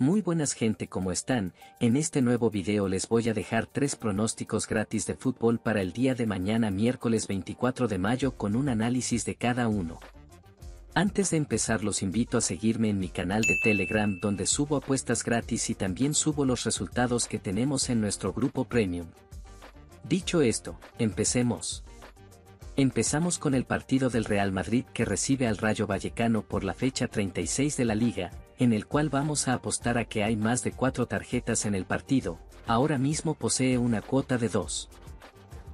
Muy buenas gente ¿cómo están? En este nuevo video les voy a dejar tres pronósticos gratis de fútbol para el día de mañana miércoles 24 de mayo con un análisis de cada uno. Antes de empezar los invito a seguirme en mi canal de Telegram donde subo apuestas gratis y también subo los resultados que tenemos en nuestro grupo Premium. Dicho esto, empecemos. Empezamos con el partido del Real Madrid que recibe al Rayo Vallecano por la fecha 36 de la liga, en el cual vamos a apostar a que hay más de cuatro tarjetas en el partido, ahora mismo posee una cuota de dos.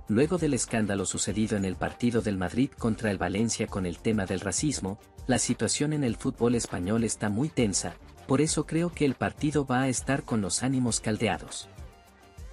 Luego del escándalo sucedido en el partido del Madrid contra el Valencia con el tema del racismo, la situación en el fútbol español está muy tensa, por eso creo que el partido va a estar con los ánimos caldeados.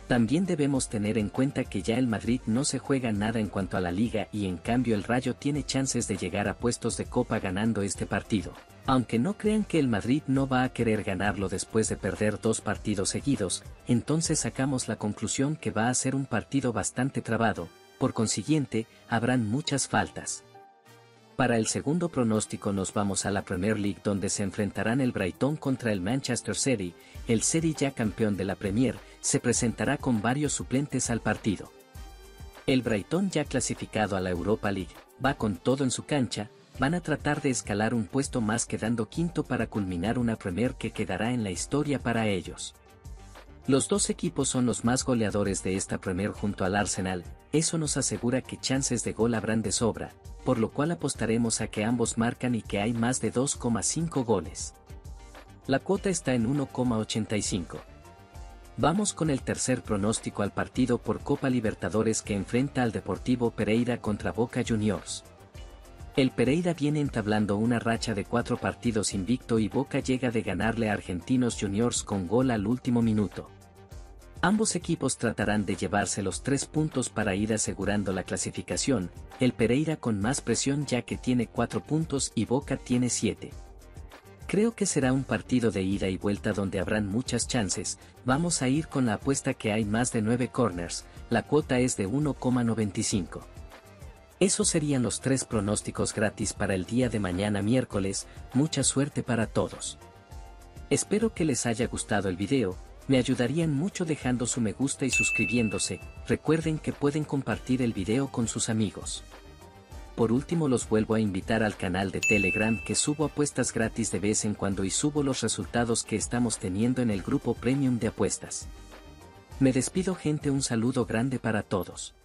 También debemos tener en cuenta que ya el Madrid no se juega nada en cuanto a la liga y en cambio el Rayo tiene chances de llegar a puestos de copa ganando este partido. Aunque no crean que el Madrid no va a querer ganarlo después de perder dos partidos seguidos, entonces sacamos la conclusión que va a ser un partido bastante trabado, por consiguiente, habrán muchas faltas. Para el segundo pronóstico nos vamos a la Premier League donde se enfrentarán el Brighton contra el Manchester City, el City ya campeón de la Premier, se presentará con varios suplentes al partido. El Brighton ya clasificado a la Europa League, va con todo en su cancha, van a tratar de escalar un puesto más quedando quinto para culminar una Premier que quedará en la historia para ellos. Los dos equipos son los más goleadores de esta Premier junto al Arsenal, eso nos asegura que chances de gol habrán de sobra, por lo cual apostaremos a que ambos marcan y que hay más de 2,5 goles. La cuota está en 1,85. Vamos con el tercer pronóstico al partido por Copa Libertadores que enfrenta al Deportivo Pereira contra Boca Juniors. El Pereira viene entablando una racha de cuatro partidos invicto y Boca llega de ganarle a Argentinos Juniors con gol al último minuto. Ambos equipos tratarán de llevarse los tres puntos para ir asegurando la clasificación, el Pereira con más presión ya que tiene cuatro puntos y Boca tiene siete. Creo que será un partido de ida y vuelta donde habrán muchas chances, vamos a ir con la apuesta que hay más de 9 corners, la cuota es de 1,95. Esos serían los tres pronósticos gratis para el día de mañana miércoles, mucha suerte para todos. Espero que les haya gustado el video, me ayudarían mucho dejando su me gusta y suscribiéndose, recuerden que pueden compartir el video con sus amigos. Por último los vuelvo a invitar al canal de Telegram que subo apuestas gratis de vez en cuando y subo los resultados que estamos teniendo en el grupo premium de apuestas. Me despido gente un saludo grande para todos.